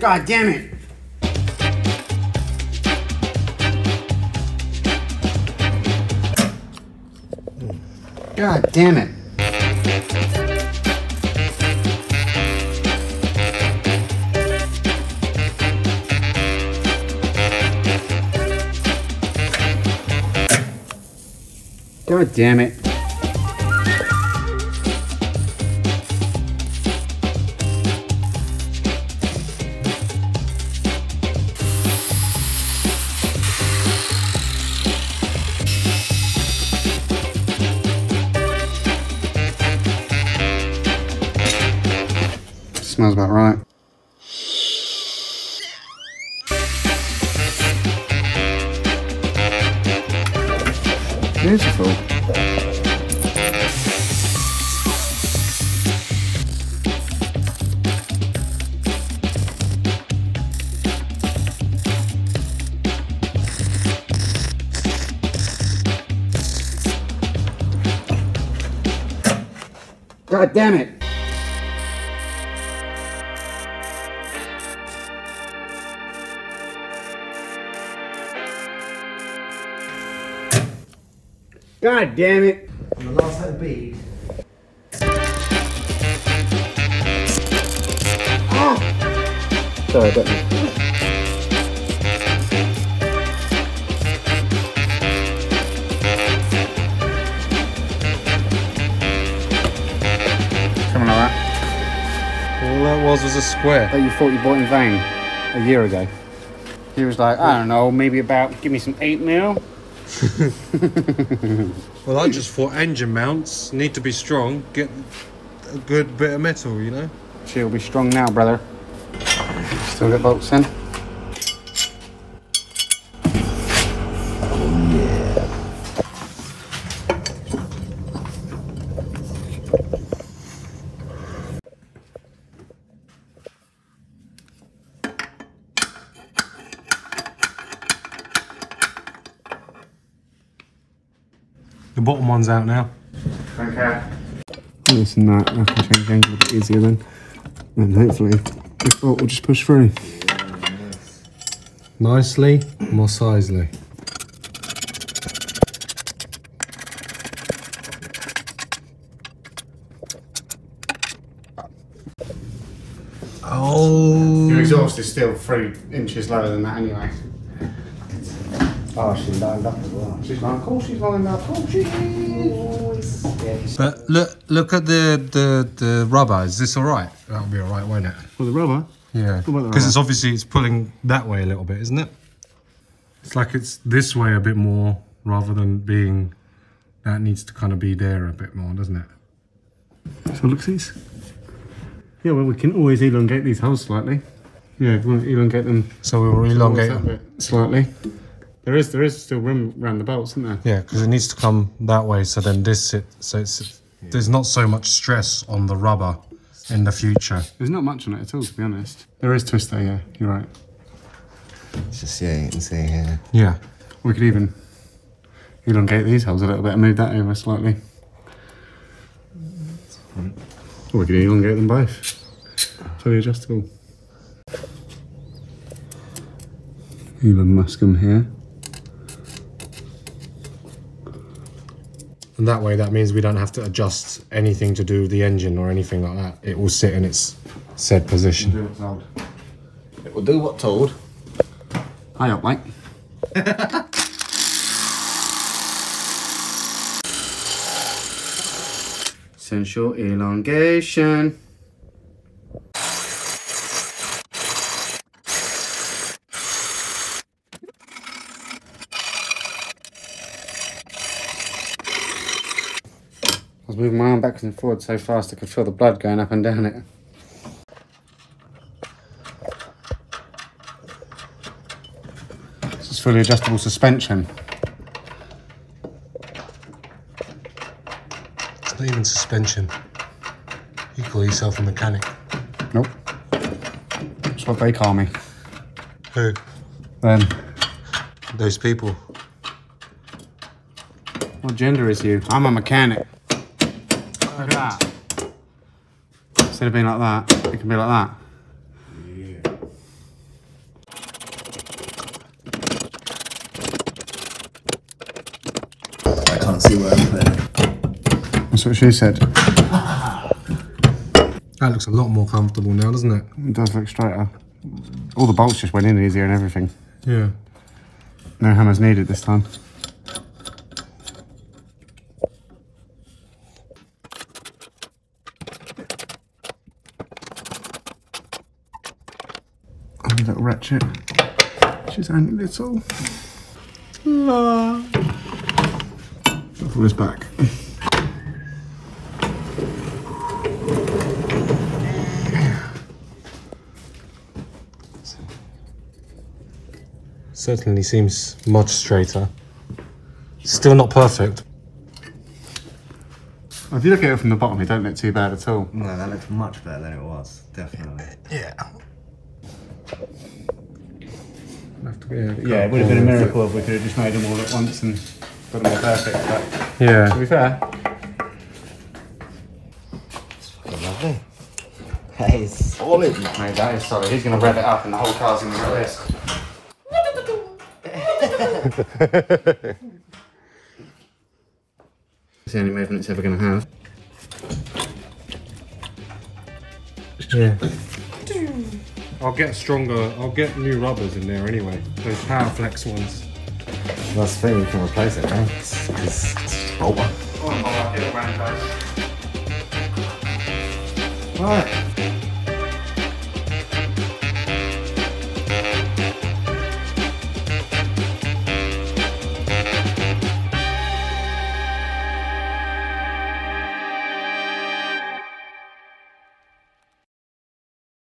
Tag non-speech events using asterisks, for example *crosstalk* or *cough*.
God damn it! God damn it. God damn it. Smells about right. Beautiful. God damn it. God damn it. The last little bead. *gasps* Sorry, don't me. Something like that. All that was was a square. That you thought you bought in vain a year ago. He was like, I don't know, maybe about, give me some 8 mil. *laughs* Well, I just thought engine mounts need to be strong, get a good bit of metal, you know? She'll be strong now, brother. Still got bolts in. Bottom one's out now. Okay. Listen, that I can change the angle a bit easier then. And hopefully, this bolt will just push through. Nicely, more sizely. Oh. Your exhaust is still three inches lower than that anyway. Oh, she lined up as well. She's like, of course she's lined up. Oh, she is. But look, look at the, the, the rubber. Is this all right? That'll be all right, won't it? Well, the rubber. Yeah. Because it's obviously it's pulling that way a little bit, isn't it? It's like it's this way a bit more rather than being that needs to kind of be there a bit more, doesn't it? So look these. Yeah, well, we can always elongate these holes slightly. Yeah, we want to elongate them So we'll elongate. that bit slightly. There is there is still room around the bolts, isn't there? Yeah, because it needs to come that way. So then this sit. So it's there's not so much stress on the rubber in the future. There's not much on it at all, to be honest. There is twist there, yeah, you're right. just, yeah, you can see here. Yeah. We could even elongate these holes a little bit and move that over slightly. Or we could elongate them both. Fully adjustable. Elon Musk 'em here. And that way, that means we don't have to adjust anything to do with the engine or anything like that. It will sit in its said position. It will do what told. Hi up, mate. *laughs* Essential elongation. Was moving my arm backwards and forwards so fast I could feel the blood going up and down it. This is fully adjustable suspension. It's not even suspension. You call yourself a mechanic. Nope. That's what they call me. Who? Then, Those people. what gender is you? I'm a mechanic. Look that. Instead of being like that, it can be like that. Yeah. I can't see where I'm That's what she said. That looks a lot more comfortable now, doesn't it? It does look straighter. All the bolts just went in easier and everything. Yeah. No hammers needed this time. Little ratchet. She's only little. La. Pull this back. Certainly seems much straighter. Still not perfect. If you look at it from the bottom, it don't look too bad at all. No, that looks much better than it was. Definitely. Yeah. Have to, yeah, Yeah, it would have been a miracle if we could have just made them all at once and got them all perfect. But yeah. to be fair, Lovely. That is solid. mate, that is solid. He's going to rev it up and the whole car's going to go like this. it's the only movement it's ever going to have. Yeah. I'll get stronger. I'll get new rubbers in there anyway. Those Powerflex ones. That's the thing, you can replace it, man. It's, it's, it's bolt one. Right.